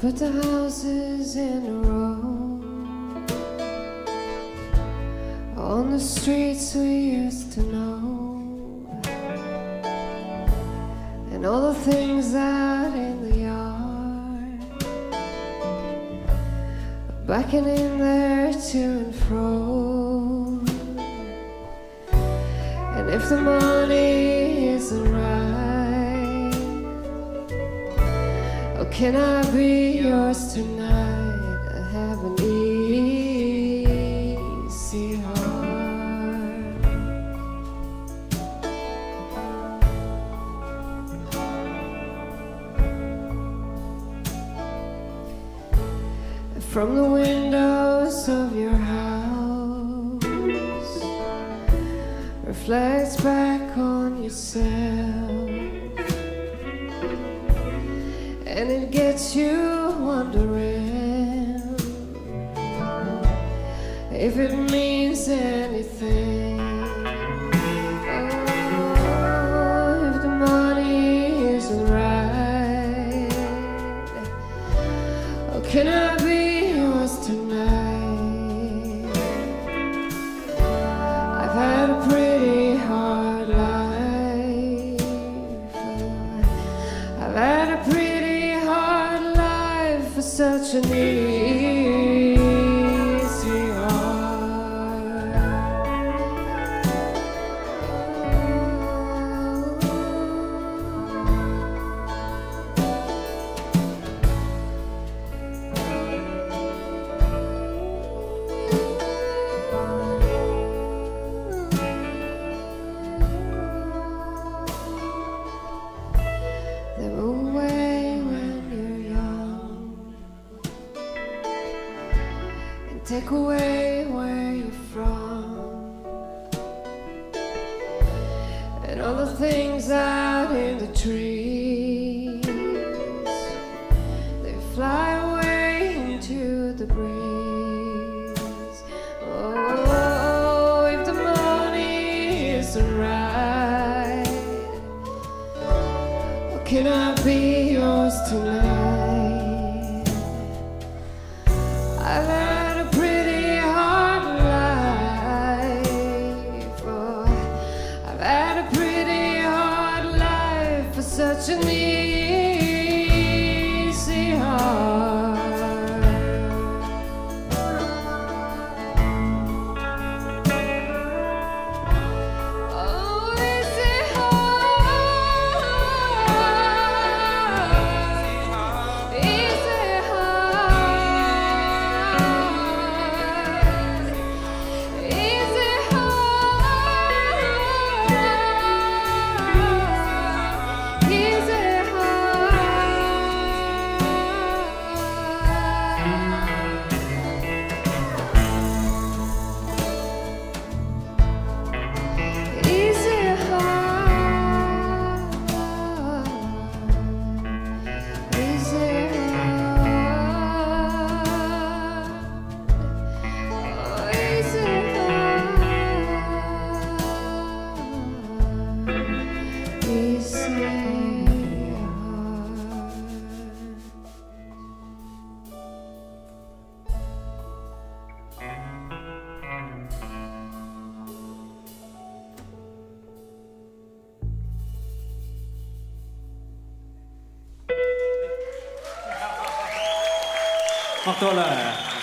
Put the houses in a row. On the streets we used to know, and all the things out in the yard, backing in there to and fro. And if the money can I be yours tonight? I have an easy heart. From the windows of your house reflects back on yourself and it gets you wondering if it means anything. Oh, if the money isn't right, oh, can I such an easy take away where you're from and all the things out in the trees. They fly away into the breeze. Oh, if the money isn't right. Oh, Can I be life for Marthe Valle.